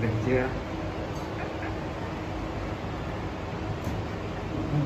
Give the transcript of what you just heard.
được chưa Ừ.